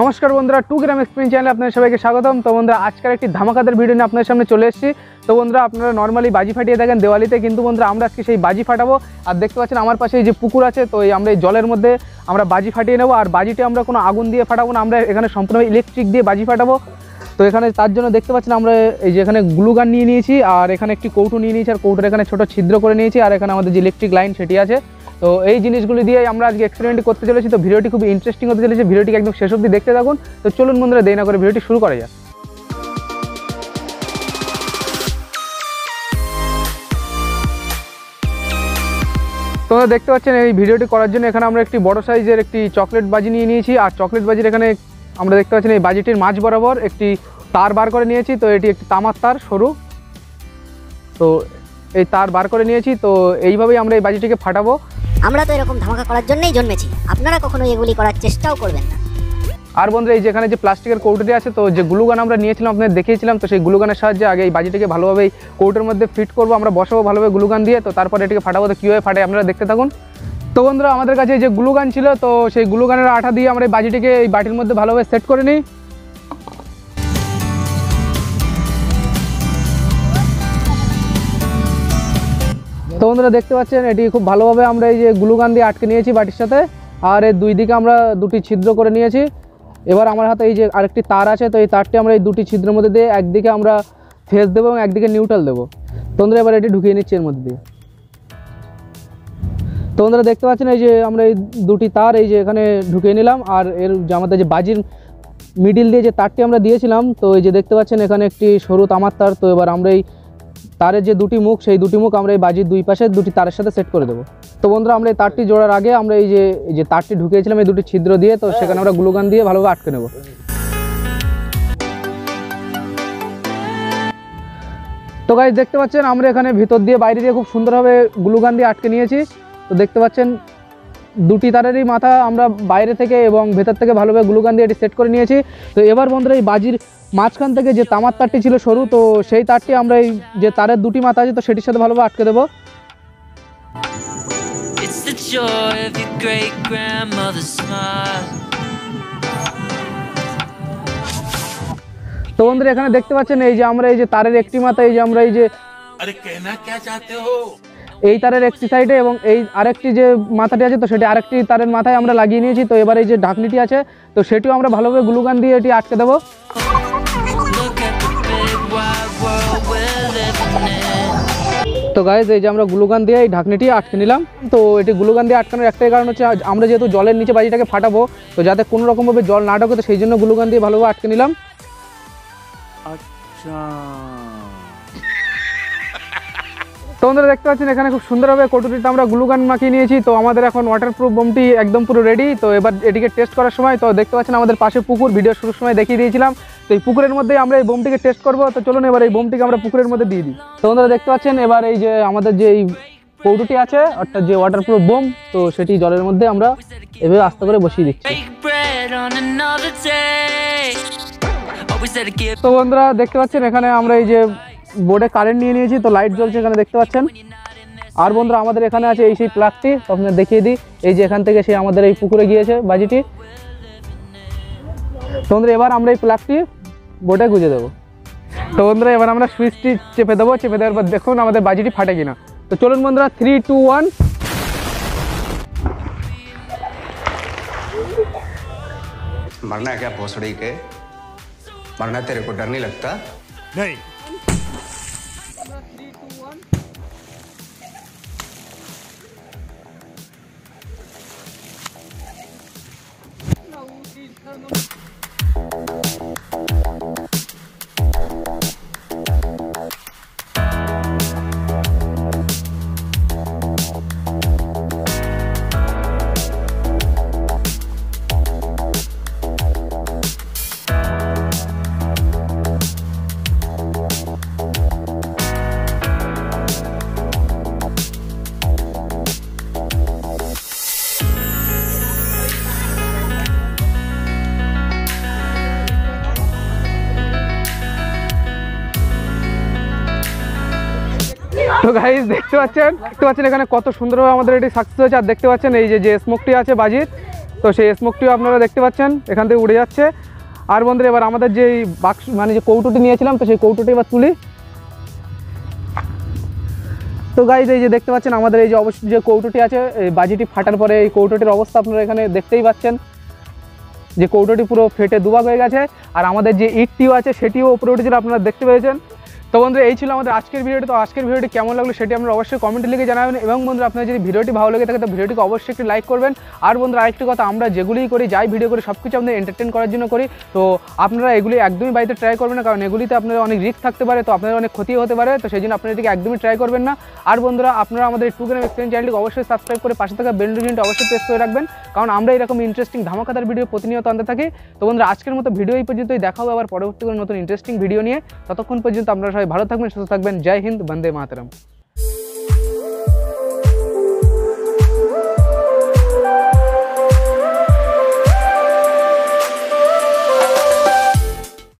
নমস্কার বন্ধুরা, two gram experience চ্যানেলে আপনাদের সবাইকে স্বাগতম। তো বন্ধুরা, আজকের একটি ধামাকাদার ভিডিও নিয়ে আপনাদের সামনে চলে এসেছি। তো বন্ধুরা, আপনারা নর্মালি বাজি ফাটিয়ে দেখেন দেওয়ালিতে, কিন্তু বন্ধুরা, আমরা আজকে সেই বাজি ফাটাবো। আর দেখতে পাচ্ছেন, আমার পাশে এই যে পুকুর আছে, তো এই আমরা এই জলের মধ্যে আমরা বাজি ফাটিয়ে নেব। আর বাজিতে আমরা কোনো আগুন দিয়ে ফাটাবো না, আমরা এখানে সম্পূর্ণ ইলেকট্রিক দিয়ে বাজি ফাটাবো। তো এখানে তার জন্য দেখতে পাচ্ছেন, আমরা এই যে এখানে গ্লুগান নিয়ে নিয়েছি, আর এখানে একটি কৌটো নিয়ে নিয়েছি, আর কৌটোর এখানে ছোটো ছিদ্র করে নিয়েছি, আর এখানে আমাদের যে ইলেকট্রিক লাইন সেটি আছে। তো এই জিনিসগুলি দিয়ে আমরা আজকে এক্সপেরিমেন্ট করতে চলেছি। তো ভিডিওটি খুব ইন্টারেস্টিং হতে চলেছে। ভিডিওটি একদম শেষ অবধি দেখতে থাকুন। তো চলুন বন্ধুরা, দেরি না করে ভিডিওটি শুরু করা যাক। তোমরা দেখতে পাচ্ছেন, এই ভিডিওটি করার জন্য এখানে আমরা একটি বড় সাইজের একটি চকলেট বাজি নিয়ে নিয়েছি। আর চকলেট বাজির এখানে আমরা দেখতে পাচ্ছেন, এই বাজিটির মাঝ বরাবর একটি তার বার করে নিয়েছি। তো এটি একটি তামার তার, সরু। তো এই তার বার করে নিয়েছি তো এইভাবেই আমরা এই বাজিটিকে ফাটাবো। আমরা তো এরকম ধামাকা করার জন্যই জন্মেছি। আপনারা কখনো এগুলি করার চেষ্টাও করবেন না। আর বন্ধুরা এই যেখানে যে প্লাস্টিকের কৌটোটি আছে তো যে গ্লুগান আমরা নিয়েছিলাম আপনাদের দেখিয়েছিলাম তো সেই গ্লুগানের সাহায্যে আগে এই বাজিটিকে ভালোভাবে কৌটোর মধ্যে ফিট করব। আমরা বসাবো ভালোভাবে গ্লুগান দিয়ে তো তারপরে এটিকে ফাটাবো তো কীভাবে ফাটে আপনারা দেখতে থাকুন। তো বন্ধুরা আমাদের কাছে এই যে গ্লুগান ছিল তো সেই গ্লুগানের আঠা দিয়ে আমরা এই বাজিটিকে এই বাটির মধ্যে ভালোভাবে সেট করে নিই। তো বন্ধুরা দেখতে পাচ্ছেন, এটি খুব ভালোভাবে আমরা এই যে গ্লুগান দিয়ে আটকে নিয়েছি বাটির সাথে, আর এর দুই দিকে আমরা দুটি ছিদ্র করে নিয়েছি। এবার আমার হাতে এই যে আরেকটি তার আছে, তো এই তারটি আমরা এই দুটি ছিদ্রের মধ্যে দিয়ে একদিকে আমরা ফেস দেবো এবং একদিকে নিউট্রাল দেবো। তো বন্ধুরা এবার এটি ঢুকিয়ে নিচ্ছি এর মধ্যে দিয়ে। তো বন্ধুরা দেখতে পাচ্ছেন, এই যে আমরা এই দুটি তার এই যে এখানে ঢুকিয়ে নিলাম, আর এর যে আমাদের যে বাজির মিডিল দিয়ে যে তারটি আমরা দিয়েছিলাম, তো এই যে দেখতে পাচ্ছেন, এখানে একটি সরু তামার তার, তো এবার আমরা এই তারের যে দুটি মুখ, সেই দুটি মুখ আমরা এই বাজির দুই পাশে, দুটি তারের সাথে সেট করে দেবো। তো বন্ধুরা, আমরা এই তারটি জোড়ার আগে আমরা এই যে যে তারটি ঢুকিয়েছিলাম, এই দুটি ছিদ্র দিয়ে, তো সেখানে আমরা গ্লুগান দিয়ে ভালোভাবে আটকে নেব। তো গাইজ দেখতে পাচ্ছেন, আমরা এখানে ভিতর দিয়ে বাইরে দিয়ে খুব সুন্দরভাবে গ্লুগান দিয়ে আটকে নিয়েছি। তো দেখতে পাচ্ছেন দুটি তারেরই মাথা আমরা বাইরে থেকে এবং ভেতর থেকে ভালোভাবে গ্লুকান দিয়ে এটি সেট করে নিয়েছি। তো এবার বন্ধুরা এই বাজির মাঝখান থেকে যে তামার তারটি ছিল সরু তো সেই তারটি আমরা এই যে তারের দুটি মাথা আছে তো সেটির সাথে ভালোভাবে আটকে দেবো। তো বন্ধুরা এখানে দেখতে পাচ্ছেন এই যে আমরা এই যে তারের একটি মাথা এই যে আমরা এই যে আরে কেনা কে চাতে হো এই তারের একটি সাইডে এবং এই আরেকটি যে মাথাটি আছে, তো সেটি আরেকটি তারের মাথায় আমরা লাগিয়ে নিয়েছি। তো এবার এই যে ঢাকনিটি আছে, তো সেটিও আমরা ভালোভাবে গ্লুগান দিয়ে এটি আটকে দেবো. তো গাইজ এই যে আমরা গ্লুগান দিয়ে এই ঢাকনিটি আটকে নিলাম। তো এটি গ্লুগান দিয়ে আটকানোর একটাই কারণ হচ্ছে আমরা যেহেতু জলের নিচে বাজিটাকে ফাটাবো, তো যাতে কোনো রকমভাবে জল না ঢোকে, তো সেই জন্য গ্লুগান দিয়ে ভালোভাবে আটকে নিলাম। তো বন্ধুরা দেখতে পাচ্ছেন এখানে খুব সুন্দরভাবে কটুরিতে আমরা গ্লুগান মাখিয়ে নিয়েছি। তো আমাদের এখন ওয়াটারপ্রুফ বোমটি একদম পুরো রেডি তো এবার এটিকে টেস্ট করার সময় তো দেখতে পাচ্ছেন আমাদের পাশে পুকুর। ভিডিও শুরুর সময় দেখিয়ে দিয়েছিলাম। তো এই পুকুরের মধ্যেই আমরা এই বোমটিকে টেস্ট করব। তো চলুন এবার এই বোমটিকে আমরা পুকুরের মধ্যে দিয়ে দিই। তো বন্ধুরা দেখতে পাচ্ছেন এবার এই যে আমাদের যে এই কৌটুটি আছে অর্থাৎ যে ওয়াটারপ্রুফ বোম তো সেটি জলের মধ্যে আমরা এভাবে আস্তে করে বসিয়ে দিচ্ছি। তো বন্ধুরা দেখতে পাচ্ছেন এখানে আমরা এই যে বোর্ডে কারেন্ট নিয়ে নিয়েছি তো লাইট জ্বলছে এখানে দেখতে পাচ্ছেন আর বন্ধুরা আমাদের এখানে আছে এই সেই প্লাগটি তো আপনাদের দেখিয়ে দিই এই যে এখান থেকে সেই আমাদের এই পুকুরে গিয়েছে বাজিটি তো বন্ধুরা এবার আমরা এই প্লাগটি বোর্ডে গুঁজে দেবো তো বন্ধুরা এবার আমরা সুইচটি চেপে দেবো চেপে দেওয়ার পর দেখুন আমাদের বাজিটি ফাটে কিনা তো চলুন বন্ধুরা থ্রি টু ওয়ান मरना है क्या भोसड़ी के मरना तेरे को डर नहीं लगता नहीं তো গাইজ দেখতে পাচ্ছেন? দেখতে পাচ্ছেন এখানে কত সুন্দরভাবে আমাদের এটি সাকসেস হয়েছে। আর দেখতে পাচ্ছেন এই যে যে স্মোকটি আছে বাজির তো সেই স্মোকটিও আপনারা দেখতে পাচ্ছেন, এখান থেকে উড়ে যাচ্ছে। আর বন্ধুরা, এবার আমাদের যে বাক্স মানে যে কৌটোটি নিয়েছিলাম, তো সেই কৌটোটি এবার তুলি। তো গাইজ এই যে দেখতে পাচ্ছেন, আমাদের এই যে অবশ্য যে কৌটোটি আছে, এই বাজিটি ফাটার পরে এই কৌটোটির অবস্থা আপনারা এখানে দেখতেই পাচ্ছেন। যে কৌটোটি পুরো ফেটে দুভাগ হয়ে গেছে। আর আমাদের যে ইটটিও আছে, সেটিও উপরে উঠেছিল, আপনারা দেখতে পেয়েছেন। তো বন্ধুরা এই ছিল আমাদের আজকের ভিডিওটি। তো আজকের ভিডিওটি কেমন লাগল সেটি আপনারা অবশ্যই কমেন্টে লিখে জানাবেন। এবং বন্ধুরা, আপনার যদি ভিডিওটি ভালো লেগে থাকে, তো ভিডিওটিকে অবশ্যই একটি লাইক করবেন। আর বন্ধুরা, আরেকটি কথা, আমরা যেগুলিই করি, যাই ভিডিও করি সব কিছু আমাদের এন্টারটেন করার জন্য করি। তো আপনারা এগুলি একদমই বাড়িতে ট্রাই করবেন না, কারণ এগুলিতে আপনাদের অনেক রিস্ক থাকতে পারে, তো আপনাদের অনেক ক্ষতি হতে পারে। তো সেই জন্য আপনারা এটিকে একদমই ট্রাই করবেন না। আর বন্ধুরা, আপনারা আমাদের টু গ্রাম এক্সপ্লেন চ্যানেলটিকে অবশ্যই সাবস্ক্রাইব করে পাশে থাকা বেল নোটিফিকেশনটি অবশ্যই প্রেস করে রাখবেন। কারণ আমরা এরকম ইন্টারেস্টিং ধামাকাদার ভিডিও প্রতিনিয়ত আনতে থাকি। তো বন্ধুরা, আজকের মতো ভিডিও এই পর্যন্তই। দেখা হবে আবার পরবর্তী কোনো নতুন ইন্টারেস্টিং ভিডিও নিয়ে। ততক্ষণ পর্যন্ত আপনারা সবাই ভালো থাকবেন, সুস্থ থাকবেন। জয় হিন্দ, বন্দে মাতরম।